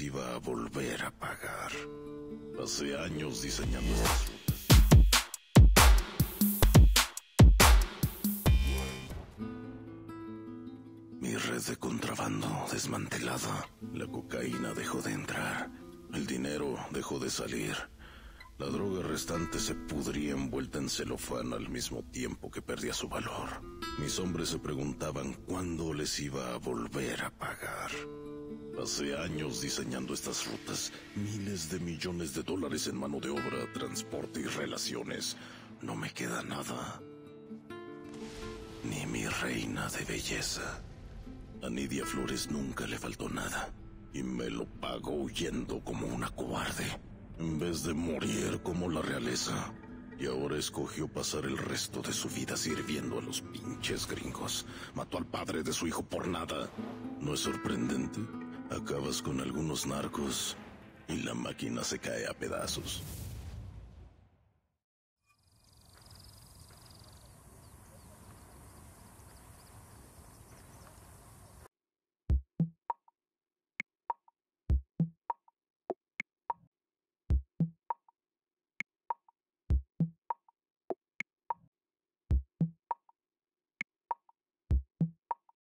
iba a volver a pagar. Pasé años diseñando estas rutas. Mi red de contrabando desmantelada. La cocaína dejó de entrar. El dinero dejó de salir. La droga restante se pudría envuelta en celofán al mismo tiempo que perdía su valor. Mis hombres se preguntaban cuándo les iba a volver a pagar. Pasé años diseñando estas rutas, miles de millones de dólares en mano de obra, transporte y relaciones. No me queda nada. Ni mi reina de belleza. A Nidia Flores nunca le faltó nada. Y me lo pagó huyendo como una cobarde. En vez de morir como la realeza. Y ahora escogió pasar el resto de su vida sirviendo a los pinches gringos. Mató al padre de su hijo por nada. ¿No es sorprendente? Acabas con algunos narcos y la máquina se cae a pedazos.